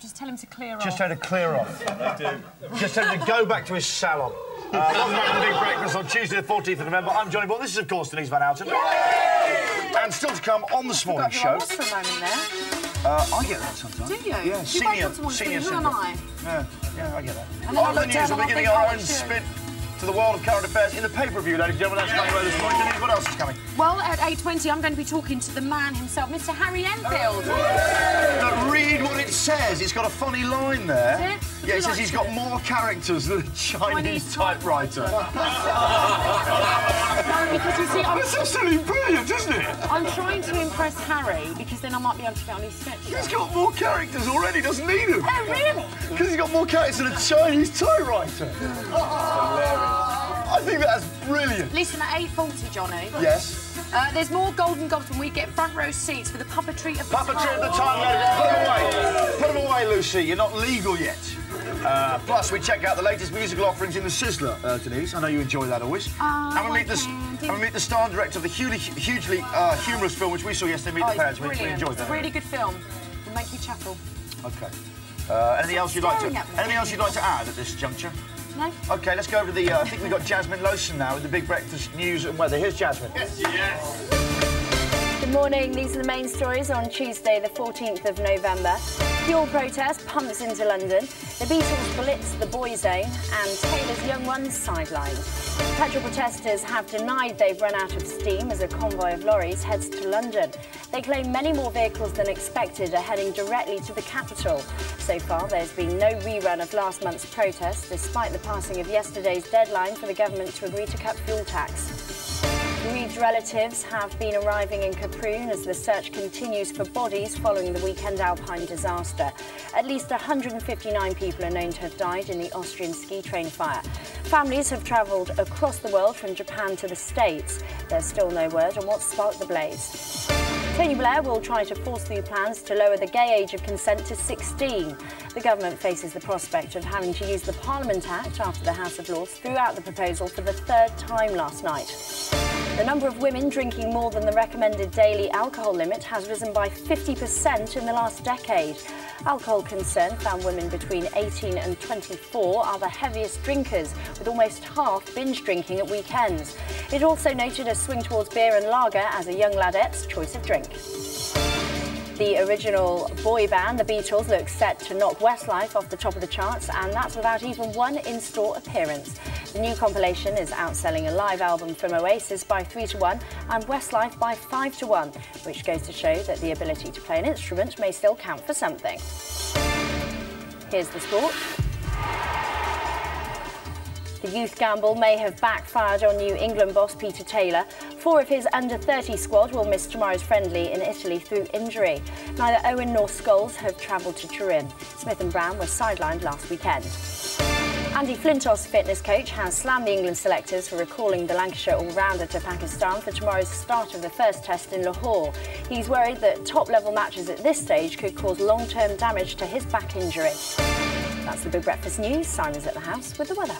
Just tell him to clear off. Just tell him to clear off. Just tell him to go back to his salon. Uh, welcome back to the Big Breakfast on Tuesday, the 14th of November. I'm Johnny Vaughan. This is, of course, Denise Van Outen. And still to come on this morning's Forgot I show. for a moment there. Uh, I get that sometimes. Do you? Yeah, You senior, wake up to one senior who am. I? Yeah, yeah, I get that. And then I On the news, down we're and I beginning our own spin to the world of current affairs in the pay-per-view, ladies and gentlemen. That's coming away this morning. Denise, what else is coming? Well, at 8.20, I'm going to be talking to the man himself, Mr Harry Enfield. But read what it says. It's got a funny line there. it? Yeah, it says he's got more characters than a Chinese Chinese typewriter. because you see, I'm, That's absolutely brilliant, isn't it? I'm trying to impress Harry because then I might be able to get on his sketch. He's got more characters already, doesn't need them. Oh, really? Because he's got more characters than a Chinese typewriter. I think that's brilliant. Listen, at 8.40, Johnny, Yes. uh, there's more Golden Gobs when we get front row seats for the puppetry of the Puppetry Time. at the time, ladies. Put them away. Put them away, Lucy. You're not legal yet. Uh, plus, we check out the latest musical offerings in the Sizzler, uh, Denise. I know you enjoy that always. Oh, and we meet the and we meet the star and director of the hugely, hugely uh, humorous film which we saw yesterday, Meet Oh, the Parents. We, we brilliant. enjoyed It's that. a really good film. It'll make you chuckle. Okay. Uh, anything else you'd like to staring at me. anything else you'd like to add at this juncture? No? Okay, let's go over to the. Uh, I think we've got Jasmine Lowson now with the Big Breakfast News and Weather. Here's Jasmine. Good morning. These are the main stories on Tuesday, the 14th of November. Fuel protest pumps into London. The Beatles blitz the boy zone, and Taylor's young ones sidelined. Petrol protesters have denied they've run out of steam as a convoy of lorries heads to London. They claim many more vehicles than expected are heading directly to the capital. So far, there's been no rerun of last month's protest, despite the passing of yesterday's deadline for the government to agree to cut fuel tax. Bereaved relatives have been arriving in Kaprun as the search continues for bodies following the weekend Alpine disaster. At least 159 people are known to have died in the Austrian ski train fire. Families have travelled across the world from Japan to the States. There's still no word on what sparked the blaze. Tony Blair will try to force through plans to lower the gay age of consent to 16. The government faces the prospect of having to use the Parliament Act after the House of Lords threw out the proposal for the third time last night. The number of women drinking more than the recommended daily alcohol limit has risen by 50% in the last decade. Alcohol Concern found women between 18 and 24 are the heaviest drinkers, with almost half binge drinking at weekends. It also noted a swing towards beer and lager as a young ladette's choice of drink. The original boy band, the Beatles, look set to knock Westlife off the top of the charts, and that's without even one in-store appearance. The new compilation is outselling a live album from Oasis by 3 to 1 and Westlife by 5 to 1, which goes to show that the ability to play an instrument may still count for something. Here's the sport. The youth gamble may have backfired on New England boss Peter Taylor. Four of his under-30 squad will miss tomorrow's friendly in Italy through injury. Neither Owen nor Scholes have travelled to Turin. Smith and Brown were sidelined last weekend. Andy Flintoff's fitness coach has slammed the England selectors for recalling the Lancashire all-rounder to Pakistan for tomorrow's start of the first test in Lahore. He's worried that top-level matches at this stage could cause long-term damage to his back injury. That's the Big Breakfast News. Simon's at the house with the weather.